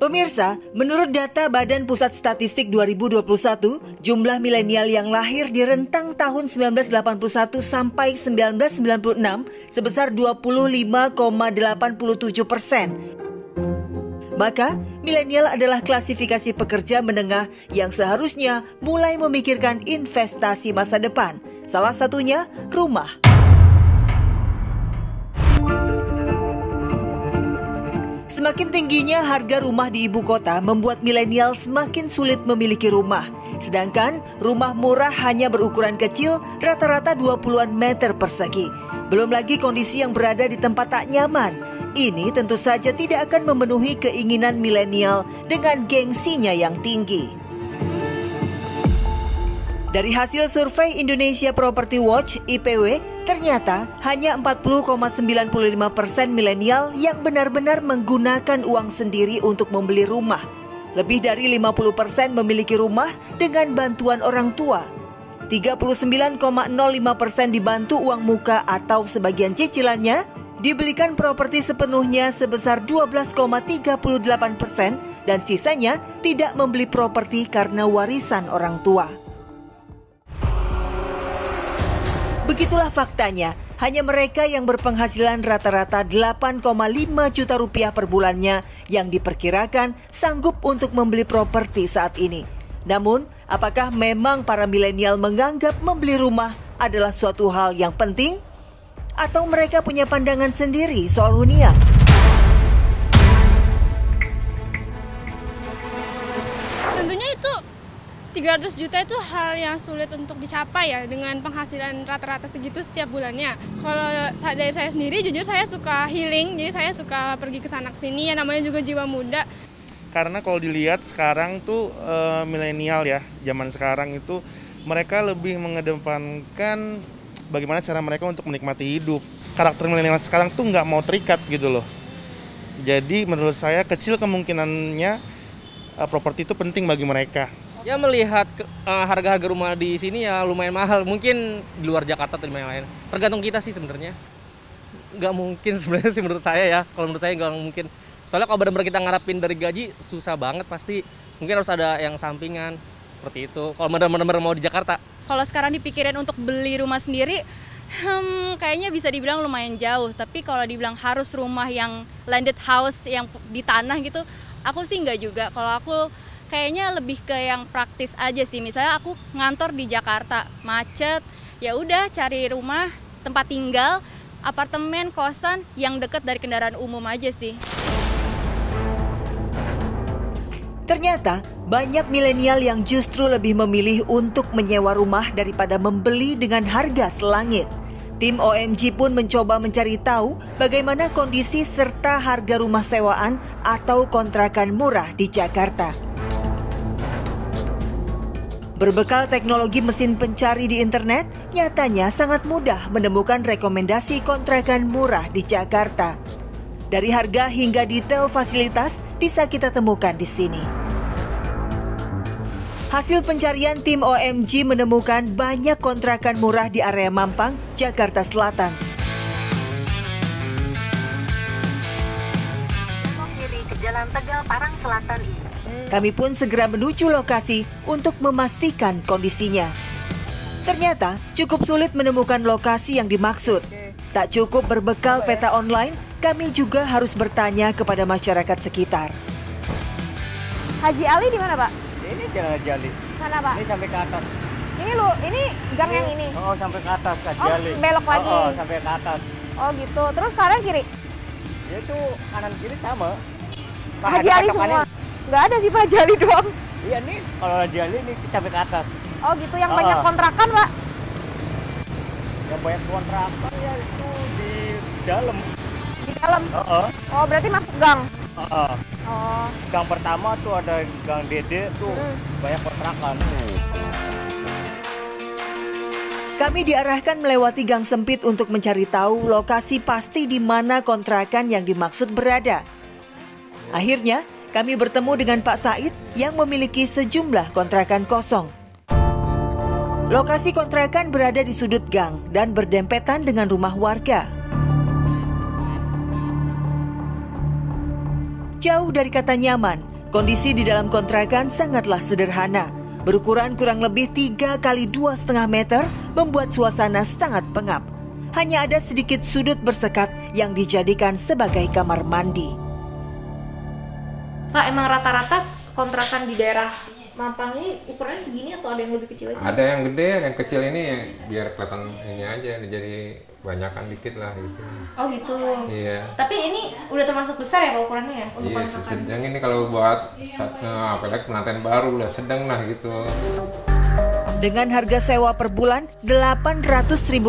Pemirsa, menurut data Badan Pusat Statistik 2021, jumlah milenial yang lahir di rentang tahun 1981 sampai 1996 sebesar 25,87 persen. Maka, milenial adalah klasifikasi pekerja menengah yang seharusnya mulai memikirkan investasi masa depan. Salah satunya rumah. Semakin tingginya harga rumah di ibu kota membuat milenial semakin sulit memiliki rumah. Sedangkan rumah murah hanya berukuran kecil, rata-rata 20-an meter persegi. Belum lagi kondisi yang berada di tempat tak nyaman. Ini tentu saja tidak akan memenuhi keinginan milenial dengan gengsinya yang tinggi. Dari hasil survei Indonesia Property Watch (IPW), ternyata hanya 40,95 persen milenial yang benar-benar menggunakan uang sendiri untuk membeli rumah. Lebih dari 50 persen memiliki rumah dengan bantuan orang tua. 39,05 persen dibantu uang muka atau sebagian cicilannya, dibelikan properti sepenuhnya sebesar 12,38 persen, dan sisanya tidak membeli properti karena warisan orang tua. Begitulah faktanya, hanya mereka yang berpenghasilan rata-rata 8,5 juta rupiah per bulannya yang diperkirakan sanggup untuk membeli properti saat ini. Namun, apakah memang para milenial menganggap membeli rumah adalah suatu hal yang penting? Atau mereka punya pandangan sendiri soal hunian? 300 juta itu hal yang sulit untuk dicapai ya dengan penghasilan rata-rata segitu setiap bulannya. Kalau dari saya sendiri jujur saya suka healing, jadi saya suka pergi ke sana ke sini ya namanya juga jiwa muda. Karena kalau dilihat sekarang tuh e, milenial ya, zaman sekarang itu mereka lebih mengedepankan bagaimana cara mereka untuk menikmati hidup. Karakter milenial sekarang tuh nggak mau terikat gitu loh. Jadi menurut saya kecil kemungkinannya e, properti itu penting bagi mereka ya melihat uh, harga-harga rumah di sini ya lumayan mahal. Mungkin di luar Jakarta atau di mana lain tergantung kita sih sebenarnya. Nggak mungkin sebenarnya sih menurut saya ya. Kalau menurut saya nggak mungkin. Soalnya kalau benar-benar kita ngarapin dari gaji susah banget pasti. Mungkin harus ada yang sampingan seperti itu. Kalau benar-benar mau di Jakarta. Kalau sekarang dipikirin untuk beli rumah sendiri hmm, kayaknya bisa dibilang lumayan jauh. Tapi kalau dibilang harus rumah yang landed house yang di tanah gitu aku sih nggak juga. Kalau aku kayaknya lebih ke yang praktis aja sih. Misalnya aku ngantor di Jakarta, macet, ya udah cari rumah, tempat tinggal, apartemen, kosan yang dekat dari kendaraan umum aja sih. Ternyata banyak milenial yang justru lebih memilih untuk menyewa rumah daripada membeli dengan harga selangit. Tim OMG pun mencoba mencari tahu bagaimana kondisi serta harga rumah sewaan atau kontrakan murah di Jakarta. Berbekal teknologi mesin pencari di internet, nyatanya sangat mudah menemukan rekomendasi kontrakan murah di Jakarta. Dari harga hingga detail fasilitas bisa kita temukan di sini. Hasil pencarian tim OMG menemukan banyak kontrakan murah di area Mampang, Jakarta Selatan. Kiri ke Jalan Tegal Parang Selatan. Kami pun segera menuju lokasi untuk memastikan kondisinya. Ternyata cukup sulit menemukan lokasi yang dimaksud. Tak cukup berbekal peta online, kami juga harus bertanya kepada masyarakat sekitar. Haji Ali di mana, Pak? Ini Jalan Haji Ali. Mana, Pak? Ini sampai ke atas. Ini lu, ini gang ini, yang ini. Oh, sampai ke atas Haji oh, Ali. belok lagi. Oh, oh, sampai ke atas. Oh, gitu. Terus kanan kiri? Ya itu kanan kiri sama. Haji Ali semua. Nggak ada sih Pak Jali doang. Iya nih, kalau Jali ini sampai ke atas. Oh gitu, yang oh. banyak kontrakan Pak? Yang banyak kontrakan ya itu di dalam. Di dalam? Uh -uh. Oh berarti masuk gang? Uh -uh. Oh. Gang pertama tuh ada gang Dede tuh hmm. banyak kontrakan. Kami diarahkan melewati gang sempit untuk mencari tahu lokasi pasti di mana kontrakan yang dimaksud berada. Akhirnya, kami bertemu dengan Pak Said yang memiliki sejumlah kontrakan kosong. Lokasi kontrakan berada di sudut gang dan berdempetan dengan rumah warga. Jauh dari kata nyaman, Kondisi di dalam kontrakan sangatlah sederhana. Berukuran kurang lebih 3 kali 2,5 meter membuat suasana sangat pengap. Hanya ada sedikit sudut bersekat yang dijadikan sebagai kamar mandi. Pak, emang rata-rata kontrakan di daerah Mampang ini ukurannya segini atau ada yang lebih kecil lagi? Ada yang gede, yang kecil ini biar kelihatan ini aja, jadi banyakan dikit lah gitu. Oh gitu. Iya. Tapi ini udah termasuk besar ya Pak ukurannya ya untuk Iya, kontrakan? sedang ini kalau buat apalagi penantian baru udah sedang lah gitu. Dengan harga sewa per bulan Rp800.000,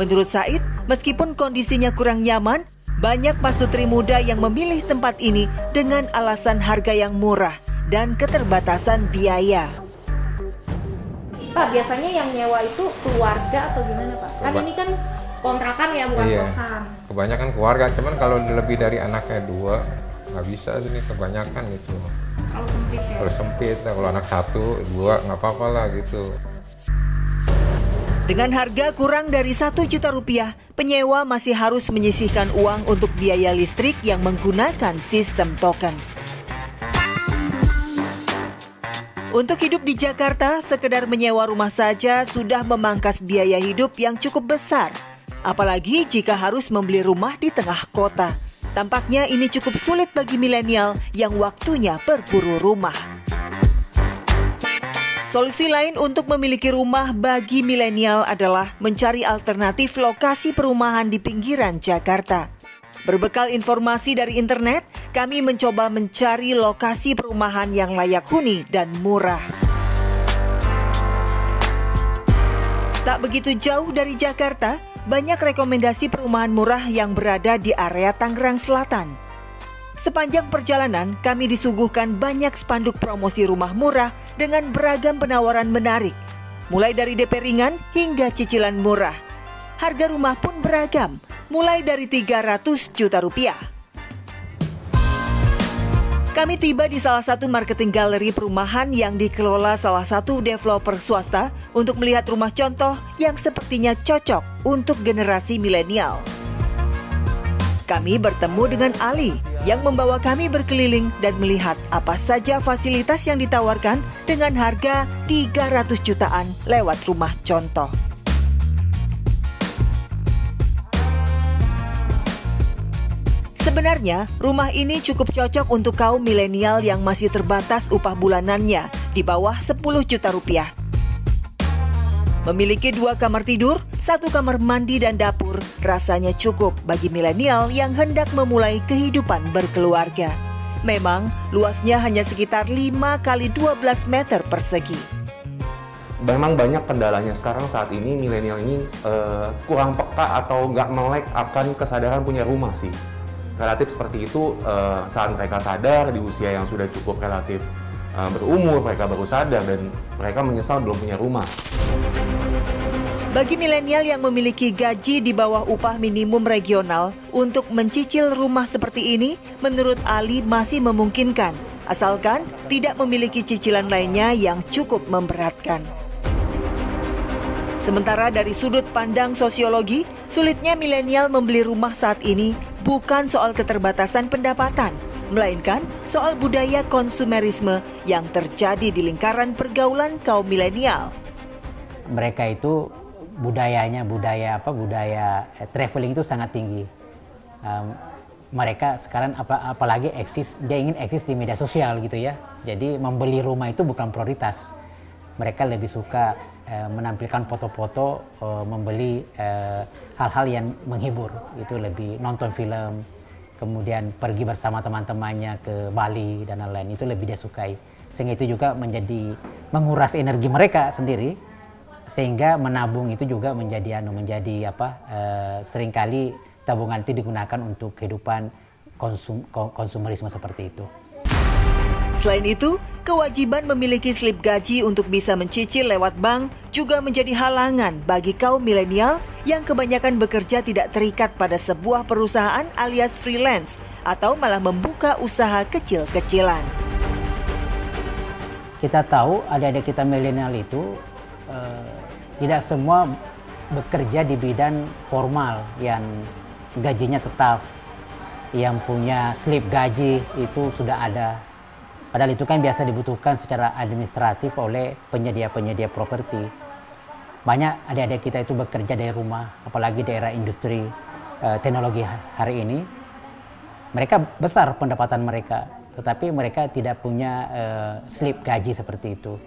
menurut Said, meskipun kondisinya kurang nyaman, banyak pasutri muda yang memilih tempat ini dengan alasan harga yang murah dan keterbatasan biaya. Pak, biasanya yang nyewa itu keluarga atau gimana Pak? Kan Keba- ini kan kontrakan ya bukan Iya. kosan. Kebanyakan keluarga, cuman kalau lebih dari anaknya dua nggak bisa sini kebanyakan gitu. Kalau sempit ya. Kalau sempit, lah, kalau anak satu, dua nggak apa-apa lah gitu. Dengan harga kurang dari satu juta rupiah, penyewa masih harus menyisihkan uang untuk biaya listrik yang menggunakan sistem token. Untuk hidup di Jakarta, sekedar menyewa rumah saja sudah memangkas biaya hidup yang cukup besar. Apalagi jika harus membeli rumah di tengah kota. Tampaknya ini cukup sulit bagi milenial yang waktunya berburu rumah. Solusi lain untuk memiliki rumah bagi milenial adalah mencari alternatif lokasi perumahan di pinggiran Jakarta. Berbekal informasi dari internet, kami mencoba mencari lokasi perumahan yang layak huni dan murah. Tak begitu jauh dari Jakarta, banyak rekomendasi perumahan murah yang berada di area Tangerang Selatan. Sepanjang perjalanan, kami disuguhkan banyak spanduk promosi rumah murah dengan beragam penawaran menarik, mulai dari DP ringan hingga cicilan murah. Harga rumah pun beragam, mulai dari 300 juta rupiah. Kami tiba di salah satu marketing galeri perumahan yang dikelola salah satu developer swasta untuk melihat rumah contoh yang sepertinya cocok untuk generasi milenial. Kami bertemu dengan Ali yang membawa kami berkeliling dan melihat apa saja fasilitas yang ditawarkan dengan harga 300 jutaan lewat rumah contoh. Sebenarnya, rumah ini cukup cocok untuk kaum milenial yang masih terbatas upah bulanannya di bawah 10 juta rupiah. Memiliki dua kamar tidur, satu kamar mandi dan dapur, rasanya cukup bagi milenial yang hendak memulai kehidupan berkeluarga. Memang, luasnya hanya sekitar 5 kali 12 meter persegi. memang banyak kendalanya sekarang saat ini milenial ini eh, kurang peka atau nggak melek akan kesadaran punya rumah sih relatif seperti itu eh, saat mereka sadar di usia yang sudah cukup relatif eh, berumur mereka baru sadar dan mereka menyesal belum punya rumah Bagi milenial yang memiliki gaji di bawah upah minimum regional, untuk mencicil rumah seperti ini, menurut Ali masih memungkinkan, asalkan tidak memiliki cicilan lainnya yang cukup memberatkan. Sementara dari sudut pandang sosiologi, sulitnya milenial membeli rumah saat ini bukan soal keterbatasan pendapatan, melainkan soal budaya konsumerisme yang terjadi di lingkaran pergaulan kaum milenial. mereka itu budayanya budaya apa budaya eh, traveling itu sangat tinggi. Um, mereka sekarang apa, apalagi eksis dia ingin eksis di media sosial gitu ya. Jadi membeli rumah itu bukan prioritas. Mereka lebih suka eh, menampilkan foto-foto, eh, membeli eh, hal-hal yang menghibur. Itu lebih nonton film, kemudian pergi bersama teman-temannya ke Bali dan lain-lain. Itu lebih dia sukai. Sehingga itu juga menjadi menguras energi mereka sendiri sehingga menabung itu juga menjadi anu menjadi apa eh, sering kali tabungan itu digunakan untuk kehidupan konsum ko- konsumerisme seperti itu. Selain itu, kewajiban memiliki slip gaji untuk bisa mencicil lewat bank juga menjadi halangan bagi kaum milenial yang kebanyakan bekerja tidak terikat pada sebuah perusahaan alias freelance atau malah membuka usaha kecil-kecilan. Kita tahu adik-adik kita milenial itu eh, tidak semua bekerja di bidang formal yang gajinya tetap, yang punya slip gaji itu sudah ada. Padahal itu kan biasa dibutuhkan secara administratif oleh penyedia-penyedia properti. Banyak adik-adik kita itu bekerja dari rumah, apalagi daerah industri uh, teknologi hari ini. Mereka besar pendapatan mereka, tetapi mereka tidak punya uh, slip gaji seperti itu.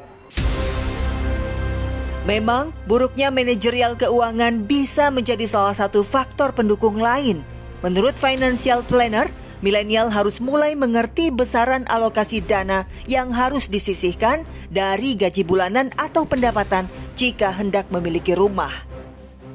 Memang, buruknya manajerial keuangan bisa menjadi salah satu faktor pendukung lain. Menurut financial planner, milenial harus mulai mengerti besaran alokasi dana yang harus disisihkan dari gaji bulanan atau pendapatan jika hendak memiliki rumah.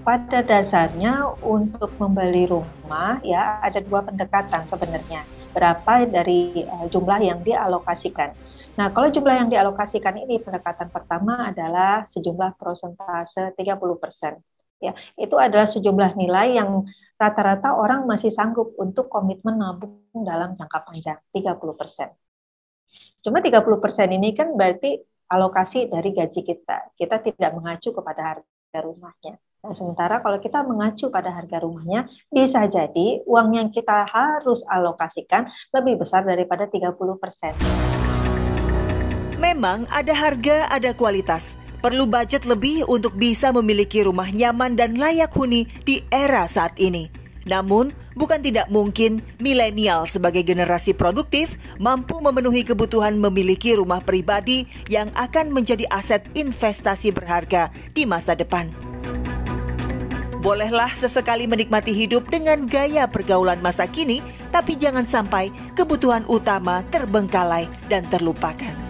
Pada dasarnya untuk membeli rumah ya ada dua pendekatan sebenarnya. Berapa dari uh, jumlah yang dialokasikan. Nah, kalau jumlah yang dialokasikan ini pendekatan pertama adalah sejumlah persentase 30%. Ya, itu adalah sejumlah nilai yang rata-rata orang masih sanggup untuk komitmen nabung dalam jangka panjang, 30%. Cuma 30% ini kan berarti alokasi dari gaji kita. Kita tidak mengacu kepada harga rumahnya. Nah, sementara kalau kita mengacu pada harga rumahnya, bisa jadi uang yang kita harus alokasikan lebih besar daripada 30%. Memang ada harga, ada kualitas. Perlu budget lebih untuk bisa memiliki rumah nyaman dan layak huni di era saat ini. Namun, bukan tidak mungkin milenial sebagai generasi produktif mampu memenuhi kebutuhan memiliki rumah pribadi yang akan menjadi aset investasi berharga di masa depan. Bolehlah sesekali menikmati hidup dengan gaya pergaulan masa kini, tapi jangan sampai kebutuhan utama terbengkalai dan terlupakan.